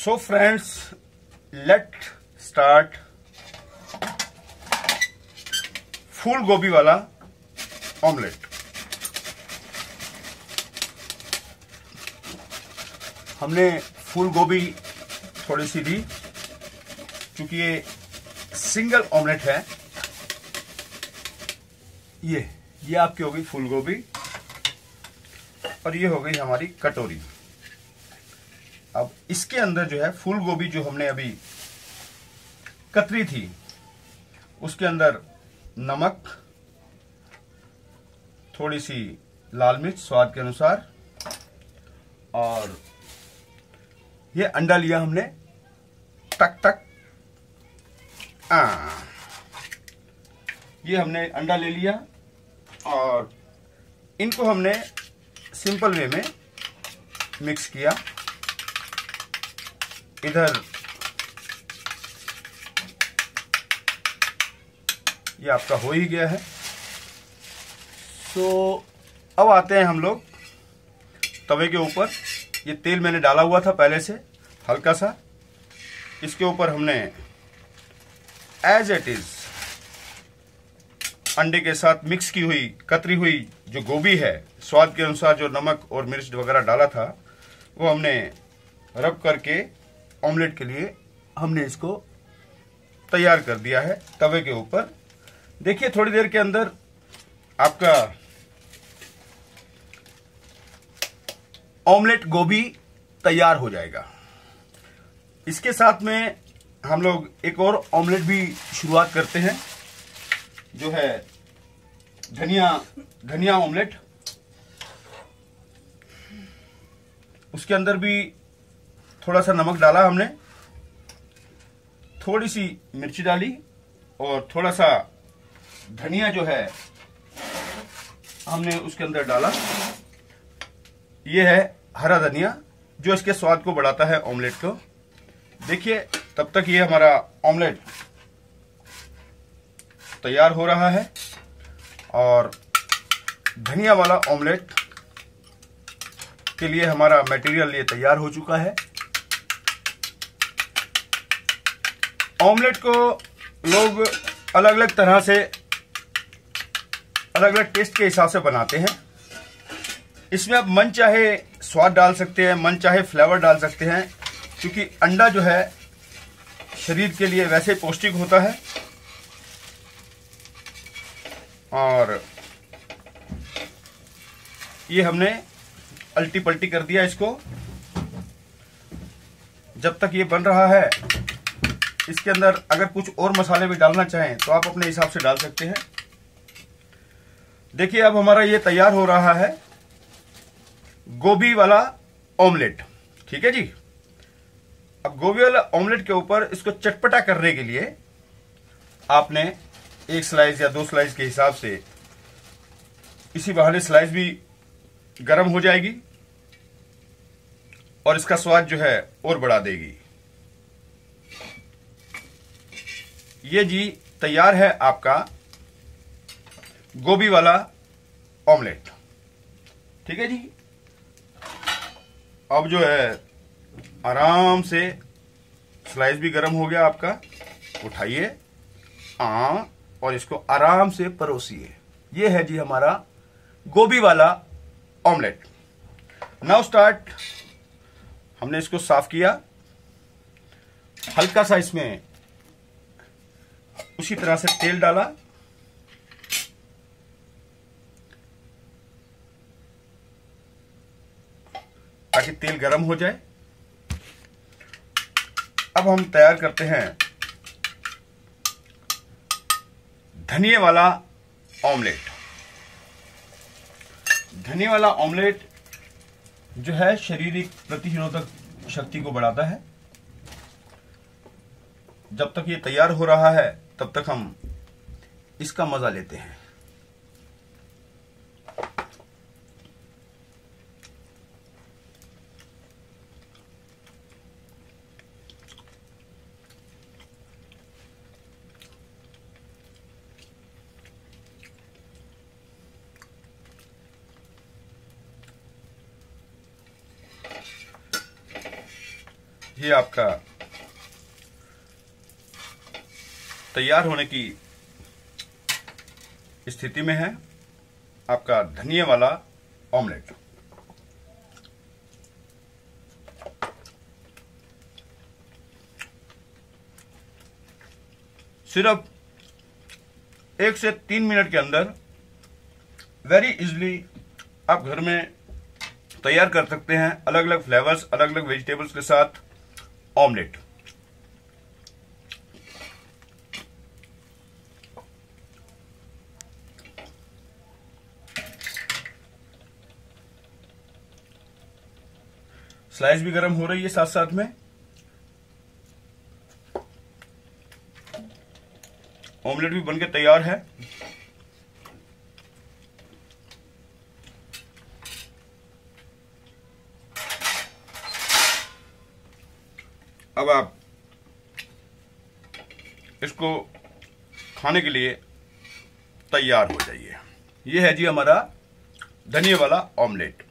सो friends let start फूल गोभी वाला ऑमलेट हमने फूल गोभी थोड़ी सी दी, क्योंकि ये सिंगल ऑमलेट है। ये ये आपकी होगी फूल गोभी, और ये हो गई हमारी कटोरी। अब इसके अंदर जो है, फूल गोभी जो हमने अभी कतरी थी, उसके अंदर नमक थोड़ी सी लाल मिर्च स्वाद के अनुसार, और ये अंडा लिया हमने टक टक ये हमने अंडा ले लिया, और इनको हमने सिंपल वे में मिक्स किया। इधर। ये आपका हो ही गया है। तो अब आते हैं हम लोग तवे के ऊपर। ये तेल मैंने डाला हुआ था पहले से, हल्का सा। इसके ऊपर हमने एज इट इज़ अंडे के साथ मिक्स की हुई, कतरी हुई जो गोभी है, स्वाद के अनुसार जो नमक और मिर्च वगैरह डाला था, वो हमने रब करके ऑमलेट के लिए हमने इसको तैयार कर दिया है तवे के ऊपर। देखिए, थोड़ी देर के अंदर आपका ऑमलेट गोभी तैयार हो जाएगा। इसके साथ में हम लोग एक और ऑमलेट भी शुरुआत करते हैं, जो है धनिया धनिया ऑमलेट। उसके अंदर भी थोड़ा सा नमक डाला हमने। थोड़ी सी मिर्ची डाली और थोड़ा सा धनिया जो है, हमने उसके अंदर डाला। ये है हरा धनिया, जो इसके स्वाद को बढ़ाता है ऑमलेट को। देखिए, तब तक ये हमारा ऑमलेट तैयार हो रहा है और धनिया वाला ऑमलेट के लिए हमारा मटेरियल ये तैयार हो चुका है। ऑमलेट को लोग अलग अलग तरह से अलग अलग टेस्ट के हिसाब से बनाते हैं। इसमें आप मन चाहे स्वाद डाल सकते हैं, मन चाहे फ्लेवर डाल सकते हैं, क्योंकि अंडा जो है, शरीर के लिए वैसे पौष्टिक होता है। और ये हमने अल्टी पल्टी कर दिया इसको। जब तक ये बन रहा है इसके अंदर अगर कुछ और मसाले भी डालना चाहें तो आप अपने हिसाब से डाल सकते हैं। देखिए, अब हमारा ये तैयार हो रहा है गोभी वाला ऑमलेट। ठीक है जी? अब गोभी वाला ऑमलेट के ऊपर इसको चटपटा करने के लिए आपने एक स्लाइस या दो स्लाइस के हिसाब से इसी बहाने स्लाइस भी गर्म हो जाएगी और इसका स्वाद जो है और बढ़ा देगी। ये जी तैयार है आपका गोभी वाला ऑमलेट। ठीक है जी? अब जो है, आराम से स्लाइस भी गर्म हो गया आपका। उठाइए आ और इसको आराम से परोसिए। ये है जी हमारा गोभी वाला ऑमलेट। Now start. हमने इसको साफ़ किया। हल्का सा इसमें उसी तरह से तेल डाला। ताकि तेल गर्म हो जाए। अब हम तैयार करते हैं धनिए वाला ऑमलेट। धनिए वाला ऑमलेट जो है, शारीरिक प्रतिरोधक शक्ति को बढ़ाता है। जब तक ये तैयार हो रहा है तब तक हम इसका मज़ा लेते हैं। ये आपका तैयार होने की स्थिति में है आपका धनिया वाला ऑमलेट। सिर्फ़ एक से तीन मिनट के अंदर वेरी इजली आप घर में तैयार कर सकते हैं अलग अलग फ्लेवर्स अलग अलग वेजिटेबल्स के साथ ऑमलेट। स्लाइस भी गर्म हो रही है साथ साथ में। ऑमलेट भी बनके तैयार है। अब आप इसको खाने के लिए तैयार हो जाइए। ये है जी हमारा धनिया वाला ऑमलेट।